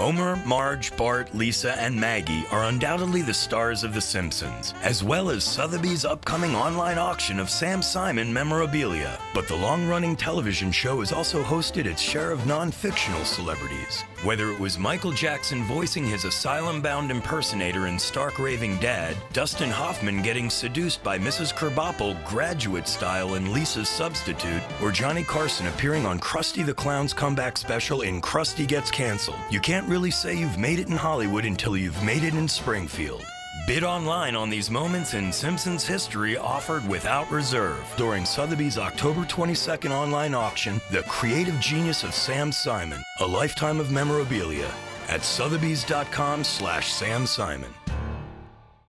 Homer, Marge, Bart, Lisa, and Maggie are undoubtedly the stars of The Simpsons, as well as Sotheby's upcoming online auction of Sam Simon memorabilia. But the long running television show has also hosted its share of non fictional celebrities. Whether it was Michael Jackson voicing his asylum bound impersonator in Stark Raving Dad, Dustin Hoffman getting seduced by Mrs. Krabappel graduate style in Lisa's Substitute, or Johnny Carson appearing on Krusty the Clown's comeback special in Krusty Gets Cancelled, you can't really say you've made it in Hollywood until you've made it in Springfield. Bid online on these moments in Simpsons history offered without reserve during Sotheby's October 22nd online auction, The Creative Genius of Sam Simon, a lifetime of memorabilia at sotheby's.com slash Sam Simon.